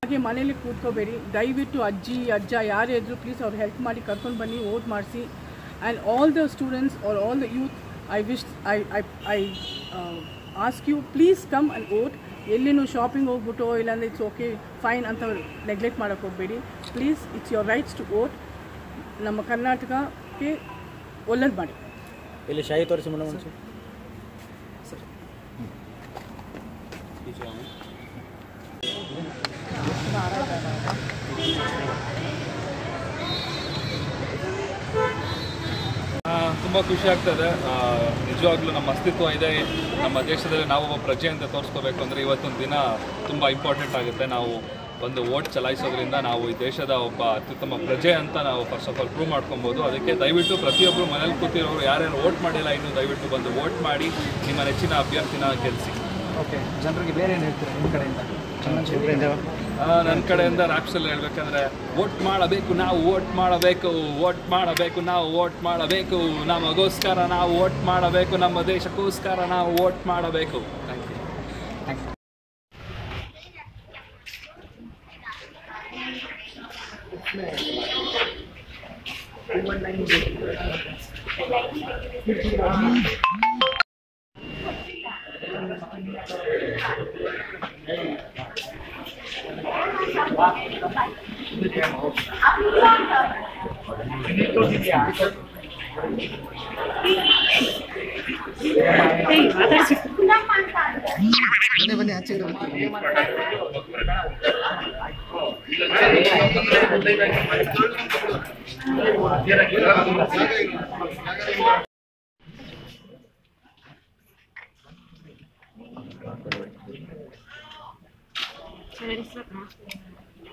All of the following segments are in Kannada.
ಹಾಗೆ ಮನೇಲಿ ಕೂತ್ಕೋಬೇಡಿ. ದಯವಿಟ್ಟು ಅಜ್ಜಿ, ಅಜ್ಜ, ಯಾರೇ ಇದ್ರು ಪ್ಲೀಸ್ ಅವ್ರು ಹೆಲ್ಪ್ ಮಾಡಿ ಕರ್ಕೊಂಡು ಬನ್ನಿ, ಓದ್ ಮಾಡಿಸಿ. And all the students are all the youth I wish I I I ask you please come and vote ಎಲ್ಲಿನೂ shopping ಹೋಗ್ಬಿಟ್ಟು, ಇಲ್ಲಾಂದರೆ ಇಟ್ಸ್ ಓಕೆ ಫೈನ್ ಅಂತ ನೆಗ್ಲೆಕ್ಟ್ ಮಾಡೋಕ್ಕೆ ಹೋಗಬೇಡಿ. Please it's your rights to vote ನಮ್ಮ ಕರ್ನಾಟಕಕ್ಕೆ ಒಳ್ಳೇದು ಮಾಡಿ. ಇಲ್ಲಿ ಶಾಯಿ ತೋರಿಸಿ ಮೇಡಮ್ ತುಂಬ ಖುಷಿ ಆಗ್ತದೆ. ನಿಜವಾಗ್ಲೂ ನಮ್ಮ ಅಸ್ತಿತ್ವ ಇದೆ. ನಮ್ಮ ದೇಶದಲ್ಲಿ ನಾವು ಒಬ್ಬ ಪ್ರಜೆ ಅಂತ ತೋರಿಸ್ಕೋಬೇಕು ಅಂದರೆ ಇವತ್ತೊಂದು ದಿನ ತುಂಬ ಇಂಪಾರ್ಟೆಂಟ್ ಆಗುತ್ತೆ. ನಾವು ಒಂದು ಓಟ್ ಚಲಾಯಿಸೋದ್ರಿಂದ ನಾವು ಈ ದೇಶದ ಒಬ್ಬ ಅತ್ಯುತ್ತಮ ಪ್ರಜೆ ಅಂತ ನಾವು ಫಸ್ಟ್ ಆಫ್ ಆಲ್ ಪ್ರೂವ್ ಮಾಡ್ಕೊಬೋದು. ಅದಕ್ಕೆ ದಯವಿಟ್ಟು ಪ್ರತಿಯೊಬ್ಬರು ಮನೇಲಿ ಕೂತಿರೋರು ಯಾರ್ಯಾರು ಓಟ್ ಮಾಡಿಲ್ಲ, ಇನ್ನೂ ದಯವಿಟ್ಟು ಬಂದು ಓಟ್ ಮಾಡಿ, ನಿಮ್ಮ ನೆಚ್ಚಿನ ಅಭ್ಯರ್ಥಿನ ಗೆಲ್ಲಿಸಿ. ಓಕೆ ಜನರಿಗೆ ಬೇರೆ ಏನು ಹೇಳ್ತೀರಾ ನಿಮ್ಮ ಕಡೆಯಿಂದ ನನ್ನ ಕಡೆಯಿಂದ ರ್ಯಾಪ್ಸಲ್ಲಿ ಹೇಳ್ಬೇಕಂದ್ರೆ ವೋಟ್ ಮಾಡಬೇಕು ನಾವು ವೋಟ್ ಮಾಡಬೇಕು ವೋಟ್ ಮಾಡಬೇಕು ನಾವು ವೋಟ್ ಮಾಡಬೇಕು ನಮಗೋಸ್ಕರ ನಾವು ವೋಟ್ ಮಾಡಬೇಕು ನಮ್ಮ ದೇಶಕ್ಕೋಸ್ಕರ ನಾವು ವೋಟ್ ಮಾಡಬೇಕು. ಥ್ಯಾಂಕ್ ಯು ಬನ್ನಿ ಬನ್ನಿ ಆಚೆ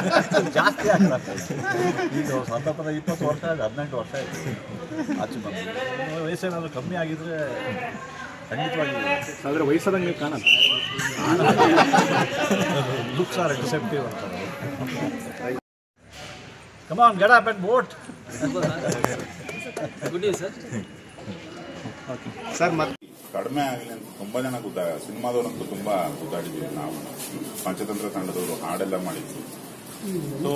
ಜಾಸ್ತಿ ಆಗ್ತದೆ ಈಗ ಇಪ್ಪತ್ತು ವರ್ಷ ಆಗಿ ಹದಿನೆಂಟು ವರ್ಷ ಆಯ್ತು. ಆಚೆ ಬಂದು. ವಯಸ್ಸೇನಾದರೂ ಕಮ್ಮಿ ಆಗಿದ್ರೆ ಖಂಡಿತವಾಗಿ ಆದರೆ ವಯಸ್ಸಾದಂಗೆ ಕಾಣಲ್ಲ ಲುಕ್ಸ್ ಆರ್ ಡಿಸೆಪ್ಟಿವ್ ಅಂತ. ಕಮಾನ್ ಗಡ bet boat vote sir sir ಮತ್ತೆ ಕಡಿಮೆ ಆಗಲಿ ಅಂತ ತುಂಬ ಜನ ಗುದ್ದ ಸಿನಿಮಾದವರಂತೂ ತುಂಬ ಗುದ್ದಾಡಿದ್ದೀವಿ ನಾವು. ಪಂಚತಂತ್ರ ತಂಡದವರು ಹಾಡೆಲ್ಲ ಮಾಡಿದ್ವಿ. ಸೊ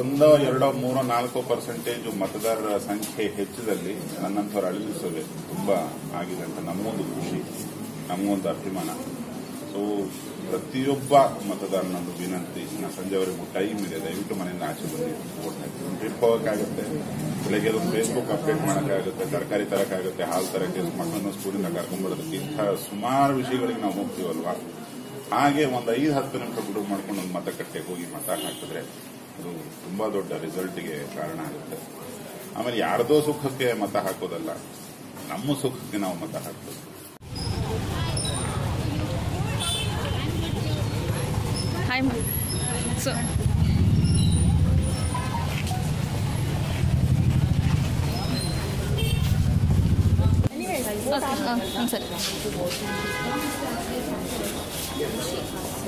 ಒಂದೋ, ಎರಡೋ, ಮೂರೋ, ನಾಲ್ಕು ಪರ್ಸೆಂಟೇಜ್ ಮತದಾರರ ಸಂಖ್ಯೆ ಹೆಚ್ಚದಲ್ಲಿ ನನ್ನಂಥವ್ರು ಅಳಿಸೋದೆ ತುಂಬಾ ಆಗಿದೆ ಅಂತ ನಮಗೊಂದು ಖುಷಿ, ನಮಗೊಂದು ಅಭಿಮಾನ. ಸೊ ಪ್ರತಿಯೊಬ್ಬ ಮತದಾರನೊಂದು ವಿನಂತಿ ನಾ ಸಂಜೆವರೆಗೂ ಟೈಮ್ ಇದೆ, ದಯವಿಟ್ಟು ಮನೆಯಿಂದ ಆಚೆ ಬಂದು ವೋಟ್ ಹಾಕಿ ಟ್ರಿಪ್ ಹೋಗೋಕ್ಕಾಗುತ್ತೆ. ಬೆಳಗ್ಗೆ ಅದು ಫೇಸ್ಬುಕ್ ಅಪ್ಡೇಟ್ ಮಾಡೋಕ್ಕಾಗುತ್ತೆ, ತರಕಾರಿ ತರಕ್ಕಾಗುತ್ತೆ, ಹಾಲು ತರಕ್ಕೆ ಮಕ್ಕಳನ್ನು ಸ್ಕೂಲಿಂದ ಕರ್ಕೊಂಡ್ಬರೋದಕ್ಕೆ ಇಂಥ ಸುಮಾರು ವಿಷಯಗಳಿಗೆ ನಾವು ಹೋಗ್ತೀವಲ್ವಾ? ಹಾಗೆ ಒಂದು ಐದು ಹತ್ತು ನಿಮಿಷ ಬಿಡುವು ಮಾಡ್ಕೊಂಡು ಒಂದು ಮತಗಟ್ಟೆಗೆ ಹೋಗಿ ಮತ ಹಾಕಿದ್ರೆ ಅದು ತುಂಬಾ ದೊಡ್ಡ ರಿಸಲ್ಟ್ಗೆ ಕಾರಣ ಆಗುತ್ತೆ. ಆಮೇಲೆ ಯಾರದೋ ಸುಖಕ್ಕೆ ಮತ ಹಾಕೋದಲ್ಲ ನಮ್ಮ ಸುಖಕ್ಕೆ ನಾವು ಮತ ಹಾಕ್ಬೇಕು.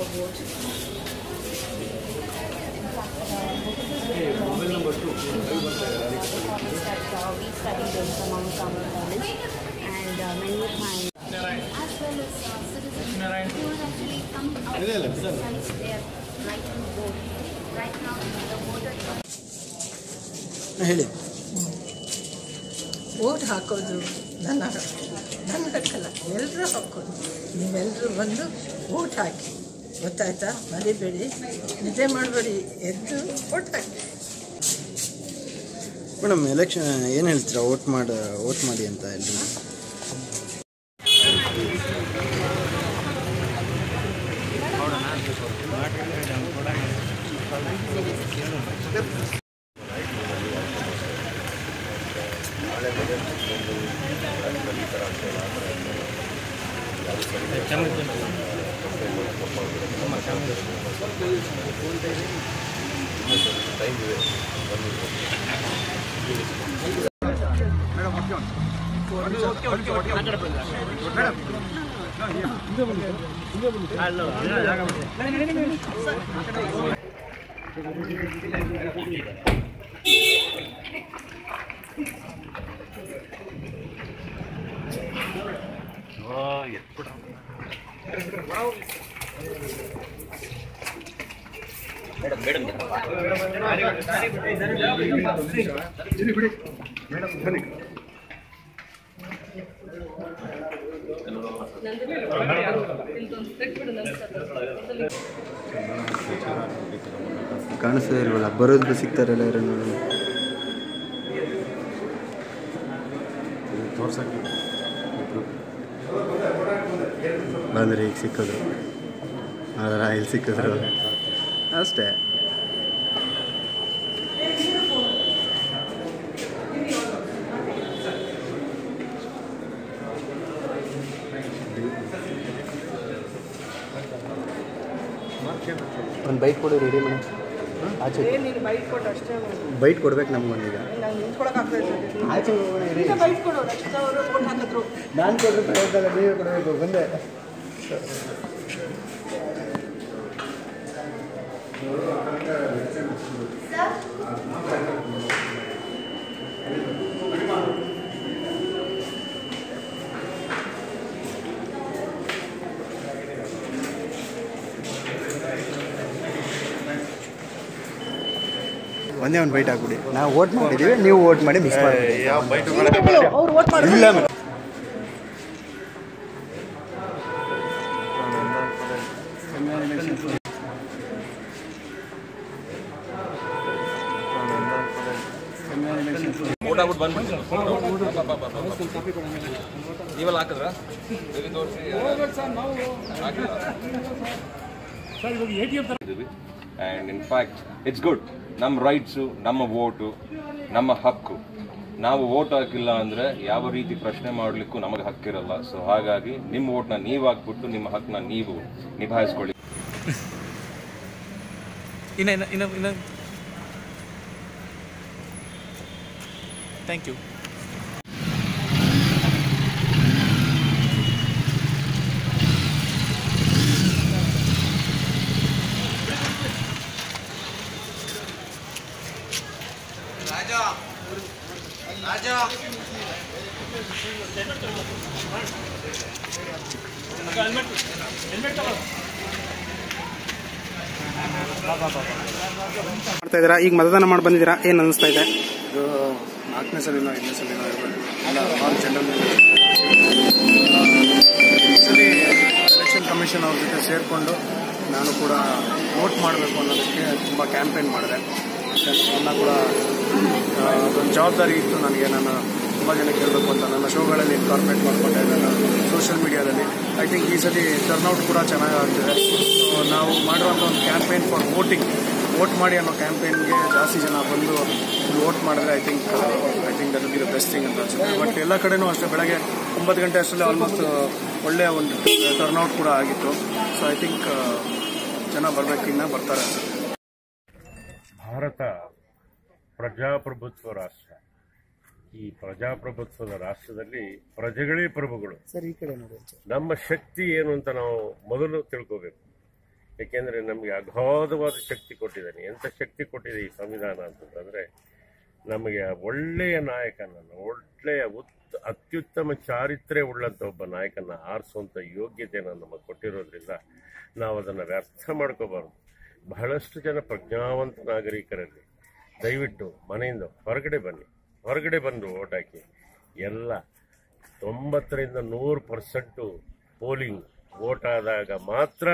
Hi, ma'am. So, okay, uh, one second. we studied in Tamang Common College and uh, many of my as well as uh, citizens who are actually coming out to exercise their right to vote. Right now, the voter ಹೇಳಿ ಓಟ್ ಹಾಕೋದು ನನ್ನ ಹಕ್ಕು ನನ್ನ ಹಕ್ಕಲ್ಲ ಎಲ್ಲರೂ ಹಾಕೋದು ನೀವೆಲ್ಲರೂ ಬಂದು ಓಟ್ ಹಾಕಿ ಗೊತ್ತಾಯ್ತಾ? ಮರಿಬೇಡಿ ನಿದ್ದೆ ಮಾಡಬೇಡಿ. ಎದ್ದು ಓಟ್ ಮೇಡಮ್ ಎಲೆಕ್ಷನ್ ಏನು ಹೇಳ್ತೀರಾ? ವೋಟ್ ಮಾಡಿ ವೋಟ್ ಮಾಡಿ ಅಂತ ಎಲ್ರಿಗೂ ఎప్పుడు మేడం మేడం మేడం ಕಾಣಿಸ್ತಾ ಇಲ್ವಲ್ಲ ಬರೋದು ಸಿಗ್ತಾರಲ್ಲ ಯಾರು ನೋಡಿ ತೋರ್ಸಕ್ಕೆ ಬಂದರೆ ಈಗ ಸಿಕ್ಕಿದ್ರು. ಆದರೆ ಇಲ್ಲಿ ಸಿಕ್ಕಿದ್ರು. ಅಷ್ಟೇ. ಬೈಕ್ ಕೊಡು ರೆಡಿ ಮೇಡಮ್ ಆಚೆ ಬೈಟ್ ಕೊಡ್ಬೇಕು ನಮ್ಗೊಂದೀಗ ಆಚೆ ನಾನು ಕೊಟ್ಟರೆ ಪರವಾಗಿಲ್ಲ ನೀವೇ ಕೊಡಬೇಕು ಬಂದೆ. ಒಂದೇ ಒಂದು ಬೈಟ್ ಹಾಕ್ಬಿಡಿ. ನಾವು ಓಟ್ ಮಾಡಿದ್ದೀವಿ ನೀವು ಓಟ್ ಮಾಡಿ ಮಿಸ್ ಮಾಡಿ ಇಲ್ಲ ಇನ್ ಫ್ಯಾಕ್ಟ್ ನೀವೆಲ್ಲ ಹಾಕಿದ್ರ? And in fact it's good ನಮ್ಮ ರೈಟ್ಸು ನಮ್ಮ ವೋಟು ನಮ್ಮ ಹಕ್ಕು. ನಾವು ವೋಟ್ ಹಾಕಿಲ್ಲ ಅಂದರೆ ಯಾವ ರೀತಿ ಪ್ರಶ್ನೆ ಮಾಡಲಿಕ್ಕೂ ನಮಗೆ ಹಕ್ಕಿರಲ್ಲ. ಸೊ ಹಾಗಾಗಿ ನಿಮ್ಮ ವೋಟ್ನ ನೀವು ಹಾಕ್ಬಿಟ್ಟು ನಿಮ್ಮ ಹಕ್ಕನ್ನ ನೀವು ನಿಭಾಯಿಸ್ಕೊಳ್ಳಿ. ಥ್ಯಾಂಕ್ ಯು ಮಾಡ್ತಾ ಇದ್ದೀರಾ? ಈಗ ಮತದಾನ ಮಾಡಿ ಬಂದಿದ್ದೀರಾ? ಏನು ಅನಿಸ್ತಾ ಇದೆ? ಇದು ನಾಲ್ಕನೇ ಸಲಿನ ಐದನೇ ಸಲಿನ ಆಲ್ ಜನರಲ್ ಸಲ ಎಲೆಕ್ಷನ್ ಕಮಿಷನ್ ಅವ್ರ ಜೊತೆ ಸೇರಿಕೊಂಡು ನಾನು ಕೂಡ ವೋಟ್ ಮಾಡಬೇಕು ಅನ್ನೋದಕ್ಕೆ ತುಂಬ ಕ್ಯಾಂಪೇನ್ ಮಾಡಿದೆ. ನನ್ನ ಕೂಡ ಅದೊಂದು ಜವಾಬ್ದಾರಿ ಇತ್ತು ನನಗೆ. ನಾನು ತುಂಬ ಜನ ಕೇಳಬೇಕು ಅಂತ ನನ್ನ ಶೋಗಳಲ್ಲಿ ಇನ್ಕಾರ್ಪೊರೇಟ್ ಮಾಡ್ಕೊಂಡೆ ನನ್ನ ಸೋಷಿಯಲ್ ಮೀಡಿಯಾದಲ್ಲಿ ಐ ಥಿಂಕ್ ಈ ಸಲ ಟರ್ನ್ಔಟ್ ಕೂಡ ಚೆನ್ನಾಗಿ ಆಗ್ತಿದೆ ಸೊ ನಾವು ಮಾಡಿರುವಂಥ ಒಂದು ಕ್ಯಾಂಪೇನ್ ಫಾರ್ ವೋಟಿಂಗ್ ವೋಟ್ ಮಾಡಿ ಅನ್ನೋ ಕ್ಯಾಂಪೇನ್ಗೆ ಜಾಸ್ತಿ ಜನ ಬಂದು ವೋಟ್ ಮಾಡಿದ್ರೆ I think I think that be the best thing ಅಂತ ಅನ್ಸುತ್ತೆ. ಬಟ್ ಎಲ್ಲ ಕಡೆನೂ ಅಷ್ಟೇ, ಬೆಳಗ್ಗೆ ಒಂಬತ್ತು ಗಂಟೆ ಅಷ್ಟರಲ್ಲಿ ಆಲ್ಮೋಸ್ಟ್ ಒಳ್ಳೆಯ ಒಂದು ಟರ್ನ್ಔಟ್ ಕೂಡ ಆಗಿತ್ತು. ಸೊ ಐ ಥಿಂಕ್ ಜನ ಬರಬೇಕಿನ್ನ ಬರ್ತಾರೆ. ಭಾರತ ಪ್ರಜಾಪ್ರಭುತ್ವ ರಾಷ್ಟ್ರ. ಈ ಪ್ರಜಾಪ್ರಭುತ್ವದ ರಾಷ್ಟ್ರದಲ್ಲಿ ಪ್ರಜೆಗಳೇ ಪ್ರಭುಗಳು. ಸರ್ ಈ ಕಡೆ ನೋಡಿ ನಮ್ಮ ಶಕ್ತಿ ಏನು ಅಂತ ನಾವು ಮೊದಲು ತಿಳ್ಕೋಬೇಕು. ಯಾಕೆಂದ್ರೆ ನಮಗೆ ಅಗಾಧವಾದ ಶಕ್ತಿ ಕೊಟ್ಟಿದ್ದಾನೆ. ಎಂಥ ಶಕ್ತಿ ಕೊಟ್ಟಿದೆ ಈ ಸಂವಿಧಾನ ಅಂತಂದ್ರೆ ನಮಗೆ ಒಳ್ಳೆಯ ನಾಯಕನನ್ನು ಒಳ್ಳೆಯ ಉತ್ ಅತ್ಯುತ್ತಮ ಚಾರಿತ್ರ್ಯ ಉಳ್ಳಂತ ಒಬ್ಬ ನಾಯಕನ ಆರಿಸುವಂಥ ಯೋಗ್ಯತೆಯನ್ನು ನಮಗೆ ಕೊಟ್ಟಿರೋದ್ರಿಂದ ನಾವು ಅದನ್ನು ವ್ಯರ್ಥ ಮಾಡ್ಕೋಬಾರ್ದು. ಬಹಳಷ್ಟು ಜನ ಪ್ರಜ್ಞಾವಂತ ನಾಗರಿಕರಲ್ಲಿ ದಯವಿಟ್ಟು ಮನೆಯಿಂದ ಹೊರಗಡೆ ಬನ್ನಿ. ಹೊರಗಡೆ ಬಂದು ಓಟ್ ಹಾಕಿ. ಎಲ್ಲ ತೊಂಬತ್ತರಿಂದ ನೂರು ಪರ್ಸೆಂಟು ಪೋಲಿಂಗ್ ವೋಟ್ ಆದಾಗ ಮಾತ್ರ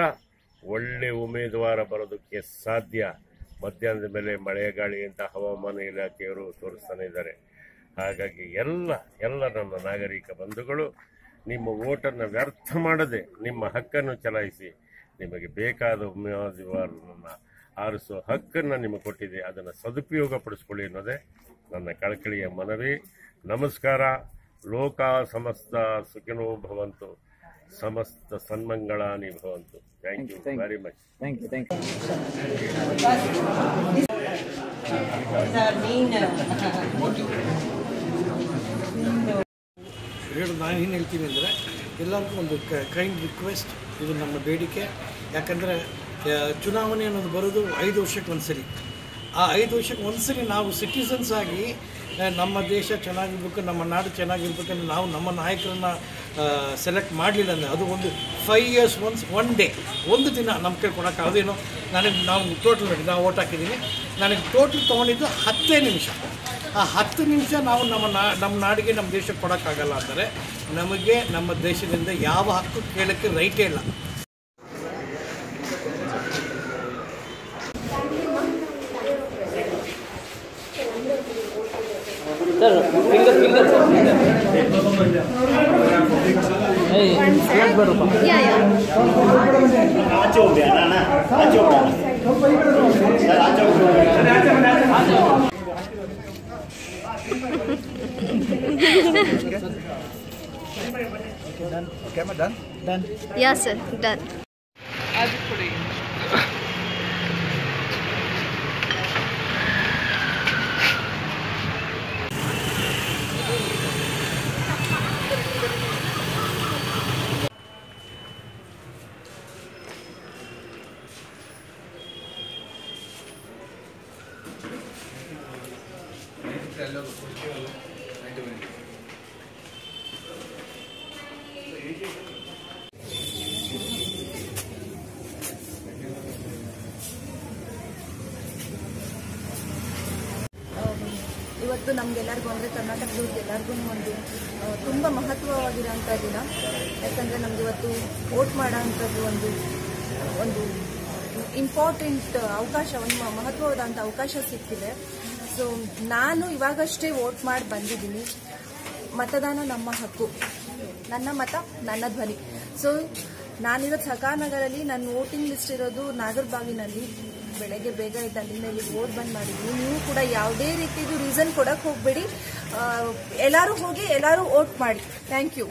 ಒಳ್ಳೆ ಉಮೇದುವಾರ ಬರೋದಕ್ಕೆ ಸಾಧ್ಯ. ಮಧ್ಯಾಹ್ನದ ಮೇಲೆ ಮಳೆ ಗಾಳಿ ಅಂತ ಹವಾಮಾನ ಇಲಾಖೆಯವರು ತೋರಿಸ್ತಾನೆ ಇದ್ದಾರೆ. ಹಾಗಾಗಿ ಎಲ್ಲ ಎಲ್ಲ ನನ್ನ ನಾಗರಿಕ ಬಂಧುಗಳು, ನಿಮ್ಮ ಓಟನ್ನು ವ್ಯರ್ಥ ಮಾಡದೆ, ನಿಮ್ಮ ಹಕ್ಕನ್ನು ಚಲಾಯಿಸಿ, ನಿಮಗೆ ಬೇಕಾದ ಉಮೇದುವಾರರನ್ನು ಆರಿಸುವ ಹಕ್ಕನ್ನು ನಿಮಗೆ ಕೊಟ್ಟಿದೆ. ಅದನ್ನು ಸದುಪಯೋಗ ಪಡಿಸ್ಕೊಳ್ಳಿ ಅನ್ನೋದೇ ನನ್ನ ಕಳಕಳಿಯ ಮನವಿ ನಮಸ್ಕಾರ. ಲೋಕ ಸಮಸ್ತ ಸುಖಿನೋ ಭವಂತು. ಸಮಸ್ತ ಸನ್ಮಂಗಳಾನಿ ಭವಂತು. Thank you very much thank you thank you ನಾನು ಏನು ಹೇಳ್ತೀನಿ ಅಂದರೆ ಎಲ್ಲರಿಗೂ ಒಂದು ಕೈಂಡ್ ರಿಕ್ವೆಸ್ಟ್ ಇದು ನಮ್ಮ ಬೇಡಿಕೆ. ಯಾಕಂದರೆ ಚುನಾವಣೆ ಅನ್ನೋದು ಬರೋದು ಐದು ವರ್ಷಕ್ಕೆ ಒಂದ್ಸರಿ ಆ ಐದು ವರ್ಷಕ್ಕೆ ಒಂದ್ಸರಿ ನಾವು ಸಿಟಿಸನ್ಸ್ ಆಗಿ ನಮ್ಮ ದೇಶ ಚೆನ್ನಾಗಿರ್ಬೇಕು, ನಮ್ಮ ನಾಡು ಚೆನ್ನಾಗಿರ್ಬೇಕಂದ್ರೆ ನಾವು ನಮ್ಮ ನಾಯಕರನ್ನ ಸೆಲೆಕ್ಟ್ ಮಾಡಲಿಲ್ಲ ಅಂದರೆ ಅದು ಒಂದು five years once one day ಒಂದು ದಿನ ನಮ್ಮ ಕೈ ಕೊಡೋಕೆ ಅದೇನೋ ನನಗೆ ನಾವು ಟೋಟಲ್ ನೋಡಿ ನಾವು ಓಟ್ ಹಾಕಿದ್ದೀನಿ ನನಗೆ ಟೋಟಲ್ ತೊಗೊಂಡಿದ್ದು ಹತ್ತೇ ನಿಮಿಷ. ಆ ಹತ್ತು ನಿಮಿಷ ನಾವು ನಮ್ಮ ನಾ, ನಮ್ಮ ನಾಡಿಗೆ, ನಮ್ಮ ದೇಶಕ್ಕೆ ಕೊಡೋಕ್ಕಾಗಲ್ಲ ಅಂದರೆ ನಮಗೆ ನಮ್ಮ ದೇಶದಿಂದ ಯಾವ ಹಕ್ಕು ಕೇಳೋಕ್ಕೆ ರೈಟೇ ಇಲ್ಲ. ಸರ್ ಫಿಂಗರ್ ಫಿಂಗರ್ ಸರ್ ಏಯ್ class ಬರಪ್ಪ yeah yeah yeah sir done ಇವತ್ತು ನಮಗೆಲ್ಲರಿಗೂ ಅಂದರೆ ಕರ್ನಾಟಕದವ್ರಿಗೆ ಎಲ್ಲರಿಗೂ ಒಂದು ತುಂಬ ಮಹತ್ವವಾಗಿರೋಂಥ ದಿನ. ಯಾಕಂದರೆ ನಮ್ಗೆ ಇವತ್ತು ವೋಟ್ ಮಾಡೋಂಥದ್ದು ಒಂದು ಒಂದು ಇಂಪಾರ್ಟೆಂಟ್ ಅವಕಾಶ, ಒಂದು ಮಹತ್ವವಾದಂಥ ಅವಕಾಶ ಸಿಕ್ಕಿದೆ. ಸೊ ನಾನು ಇವಾಗಷ್ಟೇ ವೋಟ್ ಮಾಡಿ ಬಂದಿದ್ದೀನಿ. ಮತದಾನ ನಮ್ಮ ಹಕ್ಕು. ನನ್ನ ಮತ, ನನ್ನ ಧ್ವನಿ. ಸೊ ನಾನಿರೋ ಸಕಾನಗರಲ್ಲಿ ನನ್ನ ವೋಟಿಂಗ್ ಲಿಸ್ಟ್ ಇರೋದು ನಾಗರಬಾವಿನಲ್ಲಿ. ಬೆಳಗ್ಗೆ ಬೇಗ ಆಯ್ತು ಅಲ್ಲಿಂದ ಇಲ್ಲಿಗೆ ಓದ್ ಬಂದ್ ಮಾಡಿದ್ವಿ. ನೀವು ಕೂಡ ಯಾವುದೇ ರೀತಿದು ರೀಸನ್ ಕೊಡಕ್ಕೆ ಹೋಗಬೇಡಿ. ಎಲ್ಲರೂ ಹೋಗಿ ಎಲ್ಲರೂ ವೋಟ್ ಮಾಡಿ. Thank you